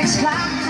takes time